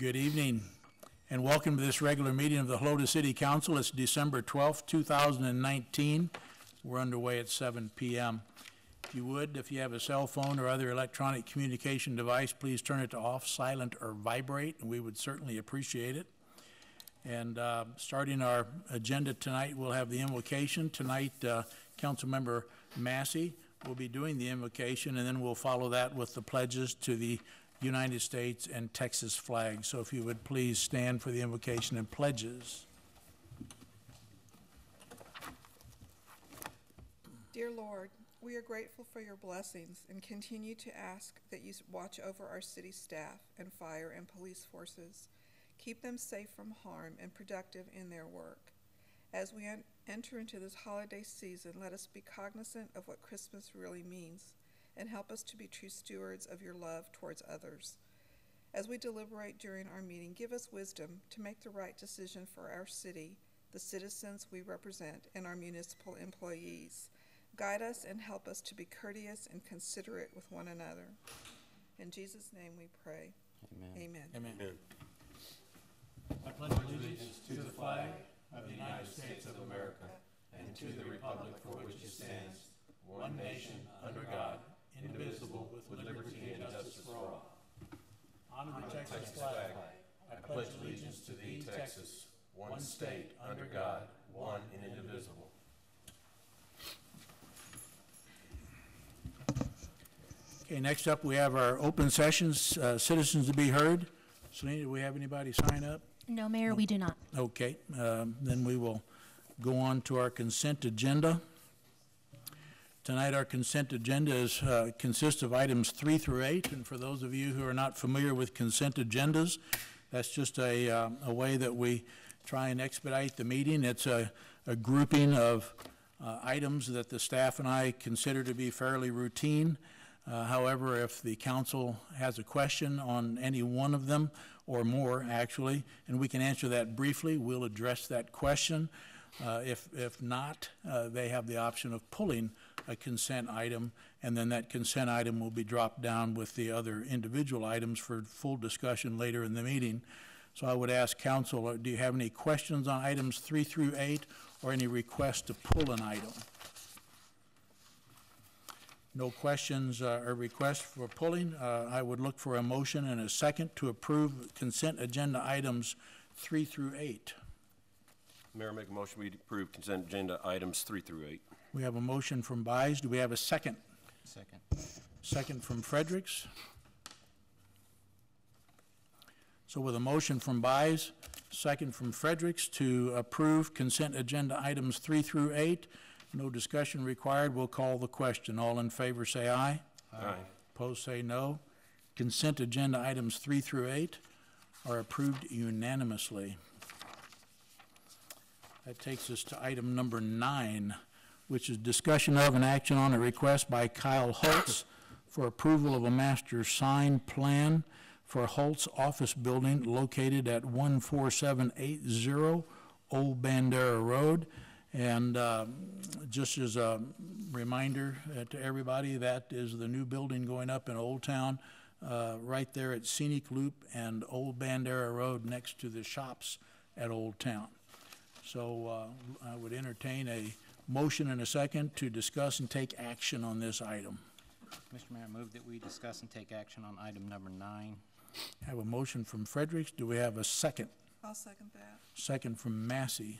Good evening, and welcome to this regular meeting of the Helotes City Council. It's December 12th, 2019. We're underway at 7 PM. If you would, if you have a cell phone or other electronic communication device, please turn it to off, silent, or vibrate, and we would certainly appreciate it. And uh, starting our agenda tonight, we'll have the invocation. Tonight, uh, Councilmember Massey will be doing the invocation, and then we'll follow that with the pledges to the United States and Texas flags. So if you would please stand for the invocation and pledges. Dear Lord, we are grateful for your blessings and continue to ask that you watch over our city staff and fire and police forces. Keep them safe from harm and productive in their work. As we enter into this holiday season, let us be cognizant of what Christmas really means and help us to be true stewards of your love towards others. As we deliberate during our meeting, give us wisdom to make the right decision for our city, the citizens we represent, and our municipal employees. Guide us and help us to be courteous and considerate with one another. In Jesus' name we pray. Amen. Amen. Amen. I pledge allegiance to the flag of the United States of America and to the republic for which it stands, one nation, under God, indivisible, with liberty and justice for all. Honor the Texas flag. I pledge allegiance to thee, Texas, one state, under God, one and indivisible. Okay, next up, we have our open sessions, uh, citizens to be heard. Selena, do we have anybody sign up? No, Mayor, we do not. Okay, um, then we will go on to our consent agenda. Tonight, our consent agenda is, uh, consists of items three through eight, and for those of you who are not familiar with consent agendas, that's just a, uh, a way that we try and expedite the meeting. It's a, a grouping of uh, items that the staff and I consider to be fairly routine. Uh, However, if the council has a question on any one of them, or more, actually, and we can answer that briefly, we'll address that question. Uh, If, if not, uh, they have the option of pulling a consent item, and then that consent item will be dropped down with the other individual items for full discussion later in the meeting. So I would ask council, uh, do you have any questions on items three through eight, or any request to pull an item? No questions uh, or requests for pulling. Uh, I would look for a motion and a second to approve consent agenda items three through eight. Mayor, make a motion, we approve consent agenda items three through eight. We have a motion from Buys. Do we have a second? Second. Second from Fredericks. So with a motion from Buys, second from Fredericks to approve consent agenda items three through eight, no discussion required, we'll call the question. All in favor, say aye. Aye. Opposed, say no. Consent agenda items three through eight are approved unanimously. That takes us to item number nine, which is discussion of an action on a request by Kyle Holtz for approval of a master sign plan for Holtz Office Building located at 14780 Old Bandera Road. And um, just as a reminder uh, to everybody, that is the new building going up in Old Town, uh, right there at Scenic Loop and Old Bandera Road next to the shops at Old Town. So uh, I would entertain a motion and a second to discuss and take action on this item. Mr. Mayor, I move that we discuss and take action on item number nine. I Have a motion from Fredericks. Do we have a second? I'll second that. Second from Massey.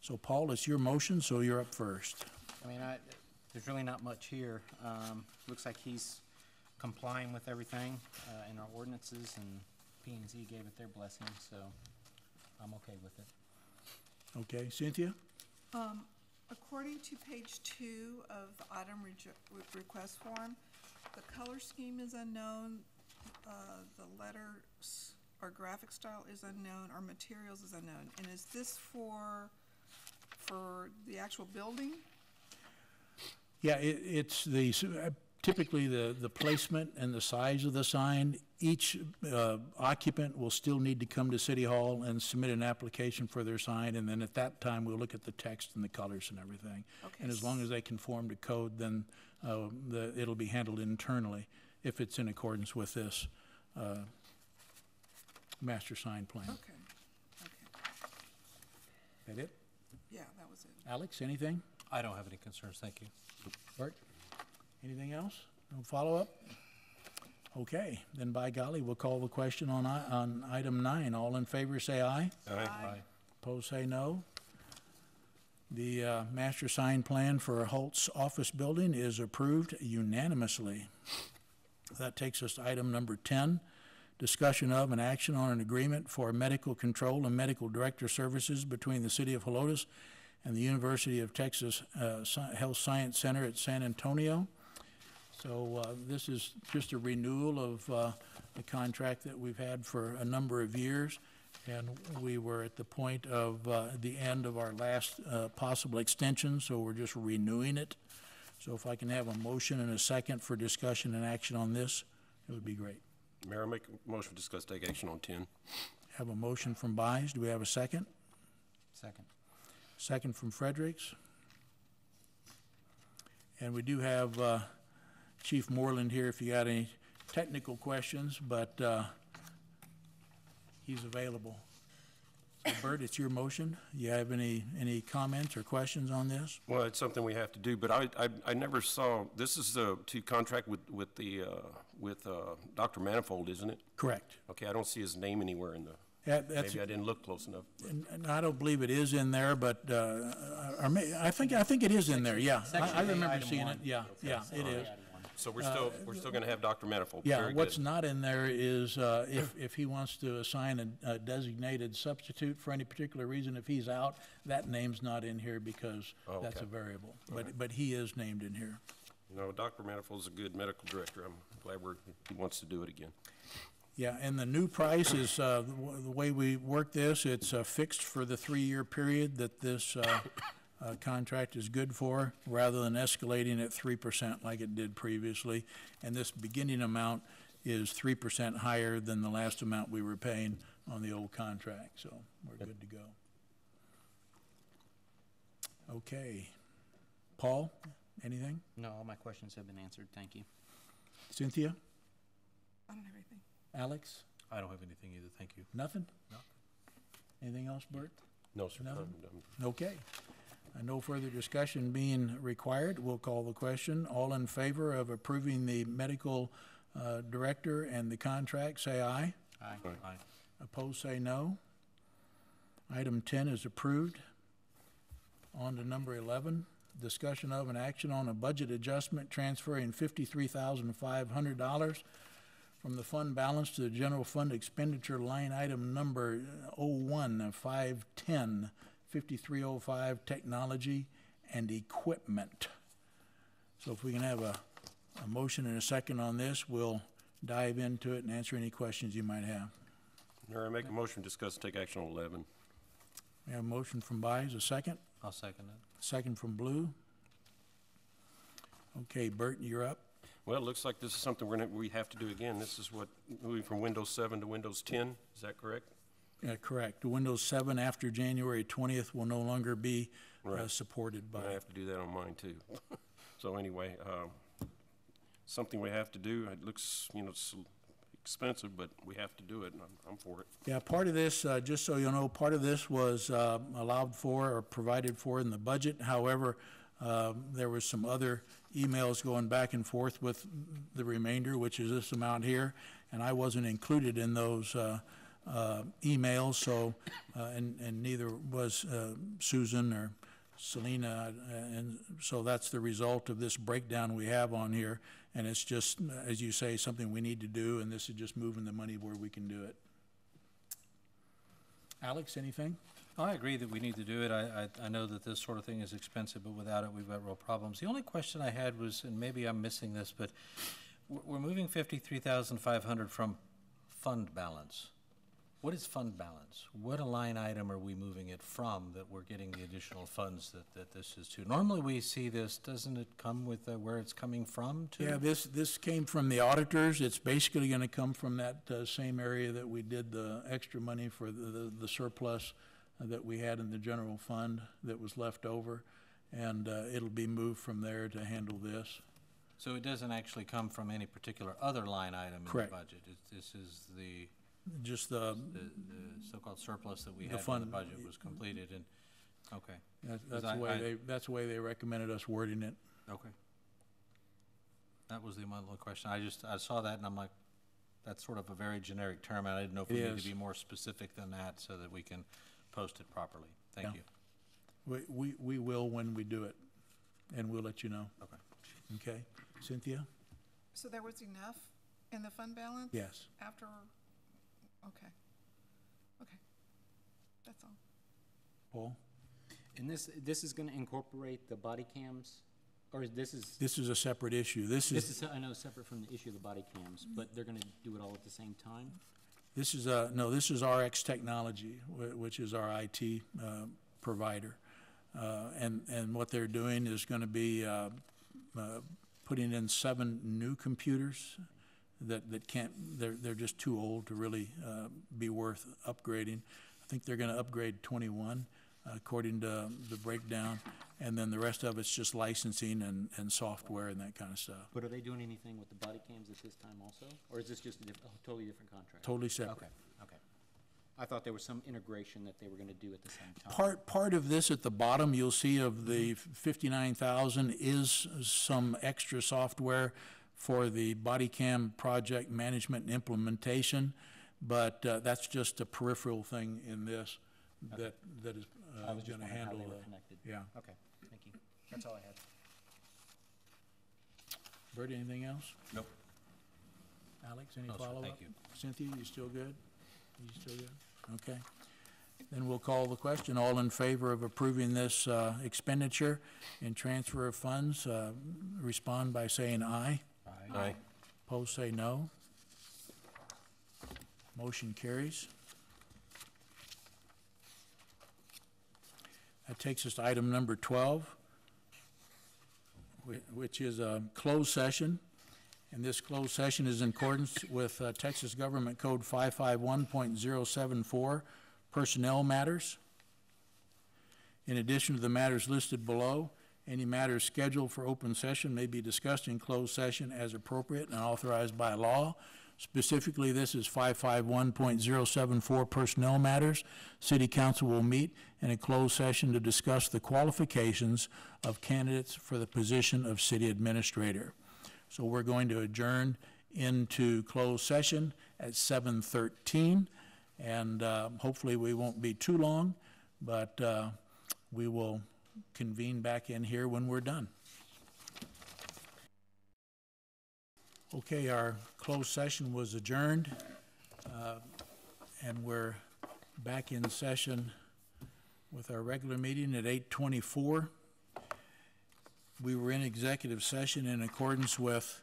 So Paul, it's your motion, so you're up first. I mean, I, there's really not much here. Um, looks like he's complying with everything, uh, in our ordinances, and P and Z gave it their blessing, so I'm okay with it. Okay, Cynthia? Um, according to page two of the item re- request form, the color scheme is unknown, uh, the letters or graphic style is unknown, or materials is unknown. And is this for, for the actual building? Yeah, it, it's the, uh, typically the, the placement and the size of the sign. Each uh, occupant will still need to come to City Hall and submit an application for their sign, and then at that time, we'll look at the text and the colors and everything. Okay. And as long as they conform to code, then uh, the, it'll be handled internally if it's in accordance with this uh, master sign plan. Okay, okay. That it? Yeah, that was it. Alex, anything? I don't have any concerns, thank you. Bert? Anything else? No follow-up? Okay, then by golly, we'll call the question on, i- on item nine. All in favor, say aye. Aye. Opposed, say no. The uh, master sign plan for Holtz office building is approved unanimously. That takes us to item number 10, discussion of and action on an agreement for medical control and medical director services between the City of Helotes and the University of Texas uh, Sci- Health Science Center at San Antonio. So uh, this is just a renewal of uh, the contract that we've had for a number of years, and we were at the point of uh, the end of our last uh, possible extension, so we're just renewing it. So if I can have a motion and a second for discussion and action on this, it would be great. Mayor, I make a motion to discuss take action on ten. Have a motion from Buys, do we have a second? Second. Second from Fredericks. And we do have uh, Chief Moreland here if you got any technical questions, but uh, he's available. So Bert, it's your motion. You have any, any comments or questions on this? Well, it's something we have to do, but I, I, I never saw, this is the, to contract with, with the, uh, with, uh, Dr. Manifold, isn't it? Correct. Okay, I don't see his name anywhere in the, That- That's, maybe I didn't look close enough. and and I don't believe it is in there, but, uh, or may, I think, I think it is in there, yeah. I- I Section A, remember item seeing it, one. yeah, yeah, it is. So we're still, we're still gonna have Dr. Manifold. Yeah, Very what's good. not in there is, uh, if, if he wants to assign a- a designated substitute for any particular reason, if he's out, that name's not in here because Oh, that's a variable. But, but he is named in here. No, Dr. Manifold's a good medical director. I'm glad we're, he wants to do it again. Yeah, and the new price is, uh, the w- the way we work this, it's uh, fixed for the three-year period that this uh, uh, contract is good for, rather than escalating at three percent like it did previously. And this beginning amount is three percent higher than the last amount we were paying on the old contract, so we're good to go. Okay. Paul, anything? No, all my questions have been answered, thank you. Cynthia? I don't have anything. Alex? I don't have anything either, thank you. Nothing? No. Anything else, Bert? No, sir. Nothing? I'm- I'm- Okay. Uh, No further discussion being required, we'll call the question. All in favor of approving the medical uh, director and the contract, say aye. Aye. Aye. Opposed, say no. Item 10 is approved. On to number 11, discussion of an action on a budget adjustment transferring $53,500 from the fund balance to the general fund expenditure line item number 01510, 5305, technology and equipment. So if we can have a, a motion and a second on this, we'll dive into it and answer any questions you might have. Mayor, I make a motion to discuss take action on eleven. We have a motion from Buys, a second, I'll second it. second from Blue. Okay, Bert, you're up. Well, it looks like this is something we're gonna, we have to do again. This is what, moving from Windows seven to Windows ten, is that correct? Uh, Correct. Windows 7 after January 20th will no longer be uh, Right. supported by, I have to do that on mine too. So anyway, um, something we have to do. It looks, you know, it's expensive, but we have to do it, and I'm, I'm for it. yeah, part of this, uh, just so you know, part of this was uh, allowed for or provided for in the budget. However, um, there was some other emails going back and forth with the remainder, which is this amount here, and I wasn't included in those uh, uh, emails, so, uh, and and neither was uh, Susan or Selena, uh, and so that's the result of this breakdown we have on here, and it's just, as you say, something we need to do, and this is just moving the money where we can do it. Alex, anything? I agree that we need to do it. I, I, I know that this sort of thing is expensive, but without it, we've got real problems. The only question I had was, and maybe I'm missing this, but we're, moving fifty-three thousand five hundred from fund balance. What is fund balance? What a line item are we moving it from that we're getting the additional funds that, that this is to? Normally, we see this, doesn't it come with uh, where it's coming from to? Yeah, this, this came from the auditors. It's basically gonna come from that uh, same area that we did the extra money for the- the the surplus that we had in the general fund that was left over, and uh, it'll be moved from there to handle this. So it doesn't actually come from any particular other line item in the budget? It's- This is the just the, The, the so-called surplus that we The had when the fund- budget was completed and, okay, that- Because that's the I- way I- they, that's the way they recommended us wording it. okay. That was the only question. I just, I saw that and I'm like, that's sort of a very generic term and I didn't know if It we need is. to be more specific than that so that we can post it properly. Thank Yeah. you. We, we, we will when we do it, and we'll let you know, Okay. okay? Cynthia? So there was enough in the fund balance? Yes. After, okay. Okay. That's all. Paul? And this, this is gonna incorporate the body cams, or is this is, This is a separate issue. This this is, is, I know, separate from the issue of the body cams, but they're gonna do it all at the same time? this is, uh, no, this is RX Technology, wh- which is our IT uh, provider. Uh, And, and what they're doing is going to be uh, uh, putting in seven new computers that, that can't, they're, they're just too old to really uh, be worth upgrading. I think they're going to upgrade 21, according to the breakdown, and then the rest of it's just licensing and, and software and that kind of stuff. But are they doing anything with the body cams at this time also? Or is this just a diff- a totally different contract? Totally separate. Okay, okay. I thought there was some integration that they were gonna do at the same time. Part, part of this at the bottom, you'll see of the fifty-nine thousand is some extra software for the body cam project management and implementation, but uh, that's just a peripheral thing in this that, that is uh, I was just gonna wondering how handle they were the, connected. yeah. Okay, thank you. That's all I had. Bert, anything else? Nope. Alex, any No, sir, follow-up? thank you. Cynthia, you still good? You still good? Okay. Then we'll call the question. All in favor of approving this uh, expenditure and transfer of funds, uh, respond by saying aye. Aye. Opposed, say no. Motion carries. That takes us to item number 12, whi- which is a closed session. And this closed session is in accordance with uh, Texas Government Code 551.074, Personnel Matters. In addition to the matters listed below, any matters scheduled for open session may be discussed in closed session as appropriate and authorized by law. Specifically, this is 551.074 Personnel Matters. City Council will meet in a closed session to discuss the qualifications of candidates for the position of city administrator. So we're going to adjourn into closed session at 7:13, and uh, hopefully we won't be too long, but uh, we will convene back in here when we're done. Okay, our closed session was adjourned, uh, and we're back in session with our regular meeting at 8:24. We were in executive session in accordance with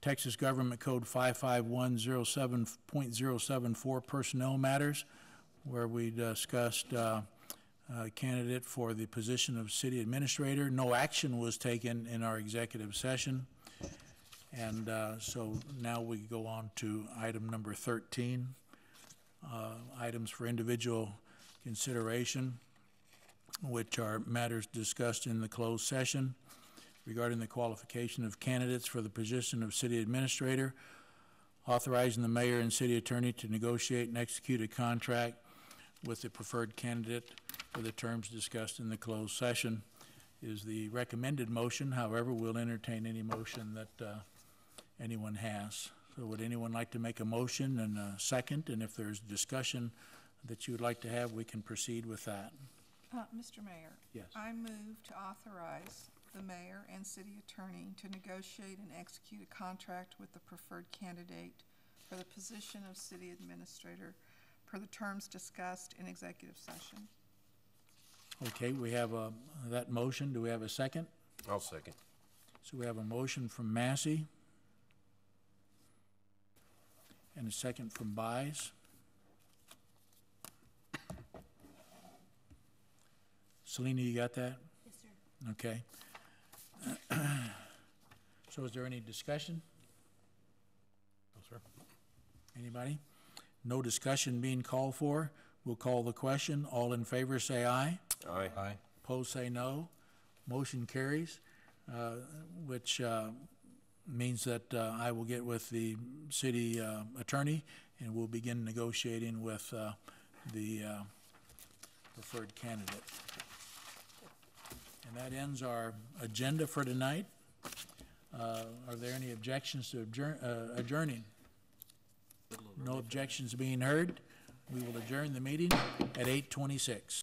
Texas Government Code 55107.074 Personnel Matters, where we discussed uh, a candidate for the position of city administrator. No action was taken in our executive session. And uh, so now we go on to item number 13, uh, items for individual consideration, which are matters discussed in the closed session regarding the qualification of candidates for the position of city administrator, authorizing the mayor and city attorney to negotiate and execute a contract with the preferred candidate for the terms discussed in the closed session is the recommended motion. However, we'll entertain any motion that uh, anyone has. So would anyone like to make a motion and a second? And if there's discussion that you would like to have, we can proceed with that. Uh, Mr. Mayor? Yes. I move to authorize the mayor and city attorney to negotiate and execute a contract with the preferred candidate for the position of city administrator per the terms discussed in executive session. Okay, we have uh, that motion. Do we have a second? I'll second. So we have a motion from Massey and a second from Buys. Selena, you got that? Yes, sir. Okay. So is there any discussion? No, sir. Anybody? No discussion being called for. We'll call the question. All in favor, say aye. Aye. Aye. Opposed, say no. Motion carries, uh, which uh, means that uh, I will get with the city uh, attorney and we'll begin negotiating with uh, the uh, preferred candidate. And that ends our agenda for tonight. Uh, Are there any objections to adjourn- uh, adjourning? No objections being heard. We will adjourn the meeting at 8:26.